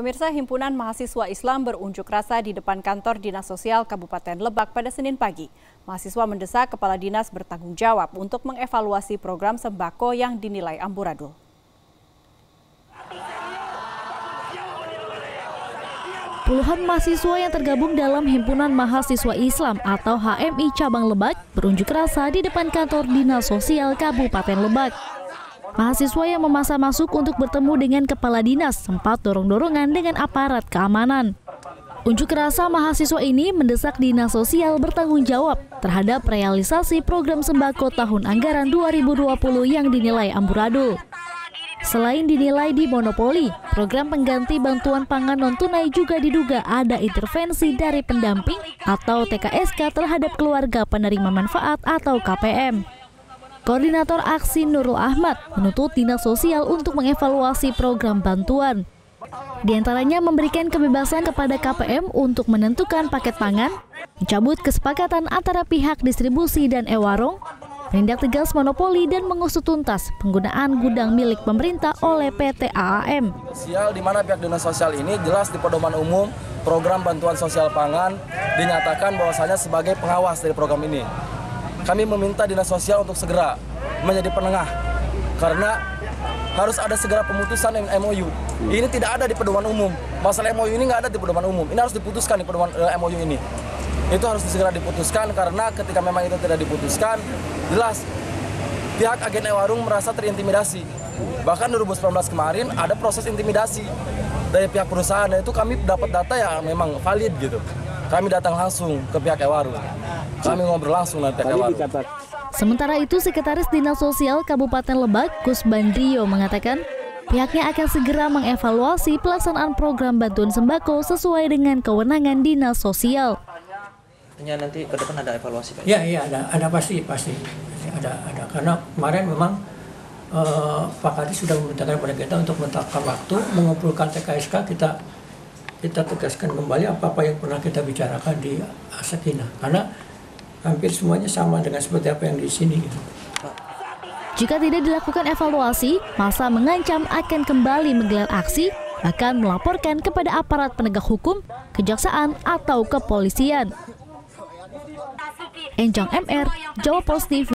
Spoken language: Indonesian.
Pemirsa Himpunan Mahasiswa Islam berunjuk rasa di depan kantor Dinas Sosial Kabupaten Lebak pada Senin pagi. Mahasiswa mendesak kepala dinas bertanggung jawab untuk mengevaluasi program sembako yang dinilai amburadul. Puluhan mahasiswa yang tergabung dalam Himpunan Mahasiswa Islam atau HMI Cabang Lebak berunjuk rasa di depan kantor Dinas Sosial Kabupaten Lebak. Mahasiswa yang memaksa masuk untuk bertemu dengan kepala dinas sempat dorong-dorongan dengan aparat keamanan. Unjuk rasa mahasiswa ini mendesak Dinas Sosial bertanggung jawab terhadap realisasi program sembako tahun anggaran 2020 yang dinilai amburadul. Selain dinilai di monopoli, program pengganti bantuan pangan non-tunai juga diduga ada intervensi dari pendamping atau TKSK terhadap keluarga penerima manfaat atau KPM. Koordinator Aksi Nurul Ahmad menuntut Dinas Sosial untuk mengevaluasi program bantuan. Di antaranya memberikan kebebasan kepada KPM untuk menentukan paket pangan, mencabut kesepakatan antara pihak distribusi dan Ewarong, menindak tegas monopoli dan mengusut tuntas penggunaan gudang milik pemerintah oleh PT AAM. Sosial di mana pihak dinas sosial ini jelas di pedoman umum program bantuan sosial pangan dinyatakan bahwasanya sebagai pengawas dari program ini. Kami meminta dinas sosial untuk segera menjadi penengah karena harus ada segera pemutusan MOU. Ini tidak ada di pedoman umum. Masalah MOU ini nggak ada di pedoman umum. Ini harus diputuskan di pedoman uh, MOU ini. Itu harus segera diputuskan karena ketika memang itu tidak diputuskan, jelas pihak agen Ewarung merasa terintimidasi. Bahkan 2019 kemarin ada proses intimidasi dari pihak perusahaan. Itu kami dapat data yang memang valid gitu. Kami datang langsung ke pihak Ewarung. Kami ngobrol langsung dengan pihak Ewarung. Sementara itu, Sekretaris Dinas Sosial Kabupaten Lebak, Gus Bandrio mengatakan pihaknya akan segera mengevaluasi pelaksanaan program bantuan sembako sesuai dengan kewenangan Dinas Sosial. Artinya nanti ke depan ada evaluasi Pak? Ya, iya ada, ada pasti, pasti. Ada, ada. Karena kemarin memang uh, Pak Kadis sudah memerintahkan kepada kita untuk menetapkan waktu, mengumpulkan TKSK, kita kita tegaskan kembali apa-apa yang pernah kita bicarakan di Asakina. Karena hampir semuanya sama dengan seperti apa yang di sini. Gitu. Jika tidak dilakukan evaluasi, masa mengancam akan kembali menggelar aksi, akan melaporkan kepada aparat penegak hukum, kejaksaan, atau kepolisian. Enjang MR, Jawa Post TV.